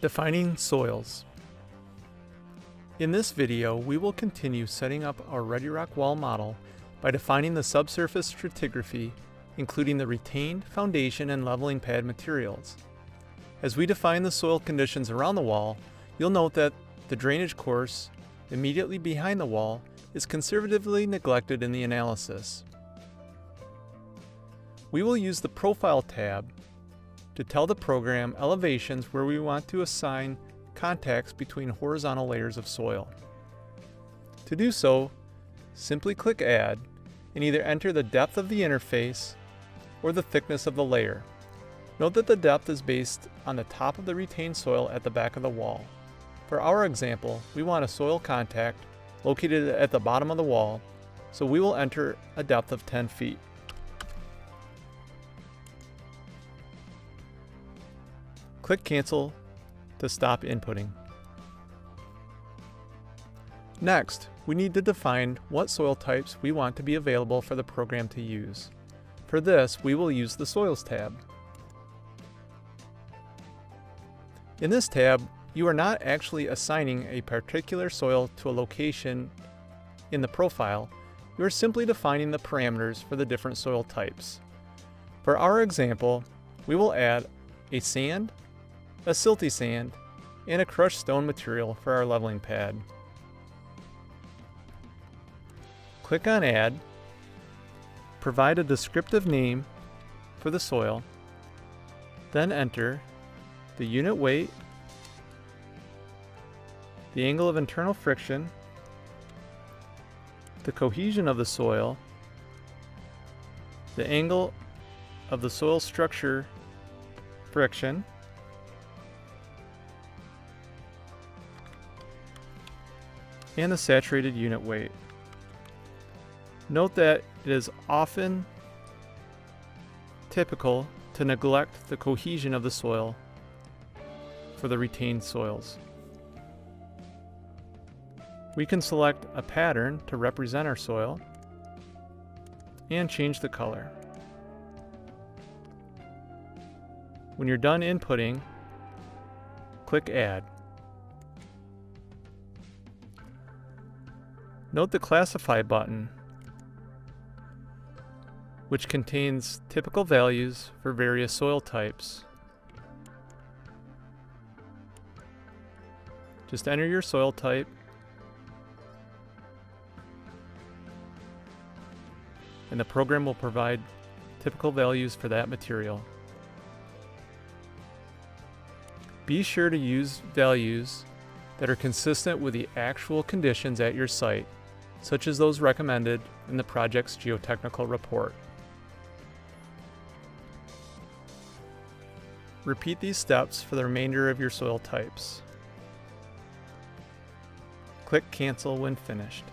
Defining soils. In this video, we will continue setting up our Redi-Rock wall model by defining the subsurface stratigraphy, including the retained foundation and leveling pad materials. As we define the soil conditions around the wall, you'll note that the drainage course immediately behind the wall is conservatively neglected in the analysis. We will use the Profile tab to tell the program elevations where we want to assign contacts between horizontal layers of soil. To do so, simply click Add and either enter the depth of the interface or the thickness of the layer. Note that the depth is based on the top of the retained soil at the back of the wall. For our example, we want a soil contact located at the bottom of the wall, so we will enter a depth of 10 feet. Click Cancel to stop inputting. Next, we need to define what soil types we want to be available for the program to use. For this, we will use the Soils tab. In this tab, you are not actually assigning a particular soil to a location in the profile, you are simply defining the parameters for the different soil types. For our example, we will add a sand, a silty sand, and a crushed stone material for our leveling pad. Click on Add, provide a descriptive name for the soil, then enter the unit weight, the angle of internal friction, the cohesion of the soil, the angle of the soil structure friction, and the saturated unit weight. Note that it is often typical to neglect the cohesion of the soil for the retained soils. We can select a pattern to represent our soil and change the color. When you're done inputting, click Add. Note the Classify button, which contains typical values for various soil types. Just enter your soil type and the program will provide typical values for that material. Be sure to use values that are consistent with the actual conditions at your site such as those recommended in the project's geotechnical report. Repeat these steps for the remainder of your soil types. Click Cancel when finished.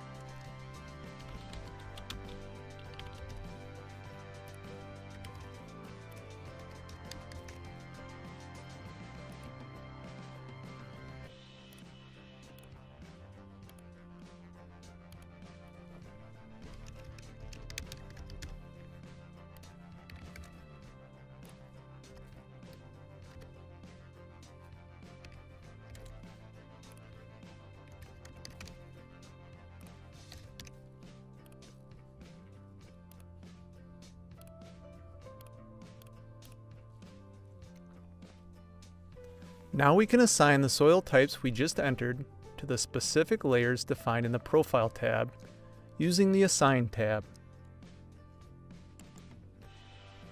Now we can assign the soil types we just entered to the specific layers defined in the Profile tab using the Assign tab.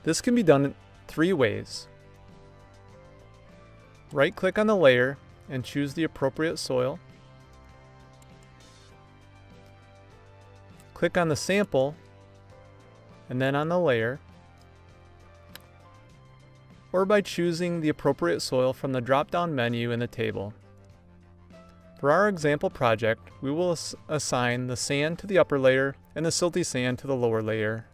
This can be done in three ways. Right-click on the layer and choose the appropriate soil. Click on the sample and then on the layer or by choosing the appropriate soil from the drop-down menu in the table. For our example project, we will ass assign the sand to the upper layer and the silty sand to the lower layer